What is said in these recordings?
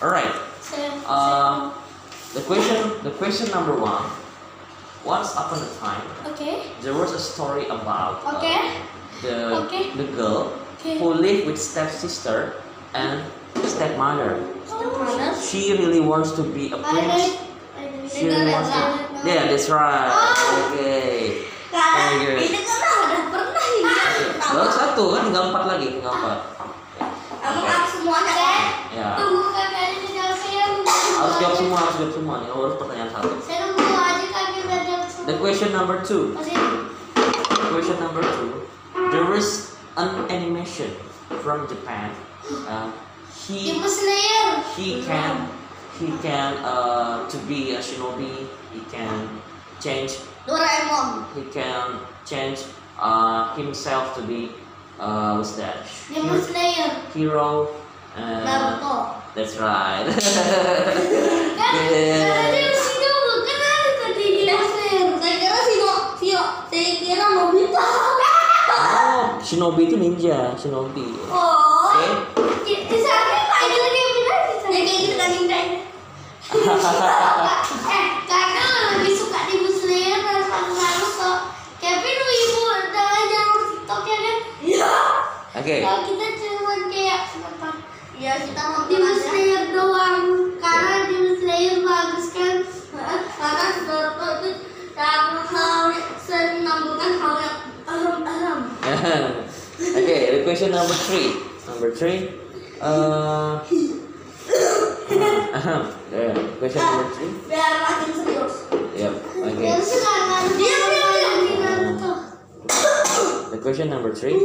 Alright. Saya. Uh, the question, the question number one. Once upon a time, okay, there was a story about uh, Oke. the Okay. the girl Okay. who lived with stepsister and stepmother. Mana? She really wants to be a prince. She really wants to. Yeah, that's right. Okay. Karena Very good. ini kan udah pernah ini. Baru satu kan tinggal empat lagi, tinggal empat. Emang harus semuanya kan? Ya. Tunggu kakaknya tinggal saya. Harus jawab semua, harus jawab semua nih. Harus pertanyaan satu. Saya aja jawab semua. The question number two. Masih. Question number two. There is an animation from Japan. Uh, he he can he can uh, to be a shinobi. He can change. Doraemon. He can change uh, himself to be uh, what's that? Demon Slayer. Hero. Uh, Naruto. That's right. Nobita. oh, shinobi itu ninja, shinobi. Oh. Panggil dia. Ya kayak gitu kan Ninja. Eh, kakak lebih suka Demon Slayer daripada Naruto. Kevin ibu dengan jalur TikTok ya kan? Iya. Oke. Kalau kita cuma kayak? Ya kita Demon aja. Slayer doang. Karena Demon Slayer bagus kan? Karena Naruto itu yang hal sering menambahkan hal yang ahem-ahem. okay, the question number three. Number three. Uh, ahem. yeah, question number three. Biar makin serius. Yep. Okay. Diam, diam, diam. Di. The question number three.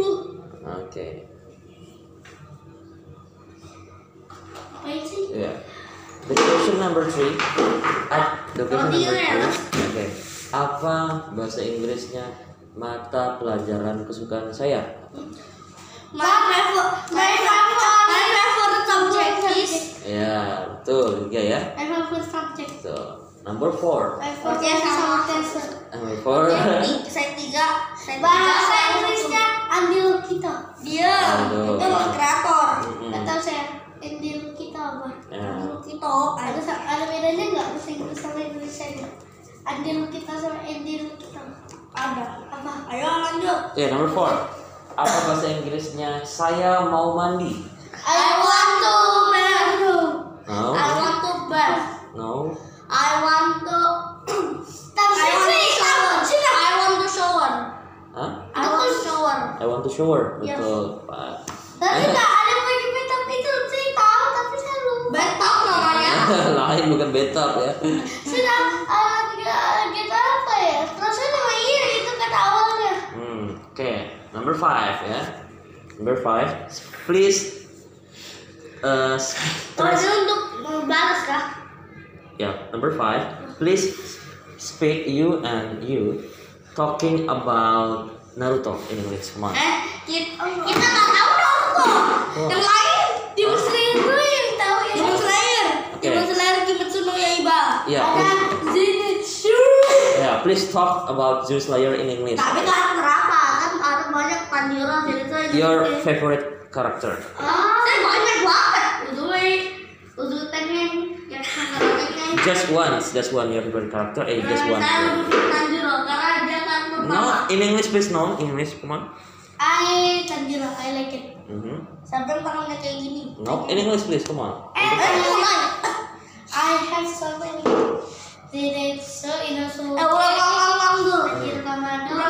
Okay. Apa sih? Yeah. The question number three. Ah, the question number ya, three. Okay. Apa bahasa Inggrisnya mata pelajaran kesukaan saya? My favorite, my favorite, my favorite subject is Ya, betul juga ya. My favorite subject. So, number four. My Oke, favorite sama. subject. Number four. Saya tiga. Bahasa Inggrisnya Andil kita. Dia Aduh. itu kreator. Andil kita sama Andil kita. ada. Apa? Ayo lanjut. Ya, number four. Apa bahasa Inggrisnya saya mau mandi? I want to bathroom. No. I want to bath. No. I want to. Tapi I want to shower. I want to shower. Hah? I want to shower. I want to shower. Yes. Betul, Pak. Tapi nggak ada pakai betap itu saya tahu tapi saya lupa. Bathtub namanya. Lain bukan betap ya. Sudah uh, kita, kita apa ya? Terus saya nama iya itu kata awalnya. Hmm, Oke, number five ya. Number five, please. Uh, Oh, ini untuk membalas kah? Yeah, number five. Please speak you and you talking about Naruto in English. Come on. Eh, kita, kita nggak tahu dong kok. Yang lain. Demon Slayer dulu yang tahu ya. Demon Slayer. Oke. Demon Slayer Kimetsu no Yaiba. Yeah, yeah, please talk about Zeus Slayer in English. Tapi karakter apa? Kan ada banyak Tanjiro jadi saya Your favorite character. Ah, saya banyak banget. Uzui, Uzui Tengen, yang Tengen. Just one, just one your favorite character. Eh, just one. Saya lebih Tanjiro karena dia kan. No, in English please. No, English. Come on. I Tanjiro, I like it. Mhm. Sampai tangannya kayak gini. No, in English please. Come on. Eh, eh, mulai. I have so many. Tidak so ino so. Eh ulang ulang ulang ulang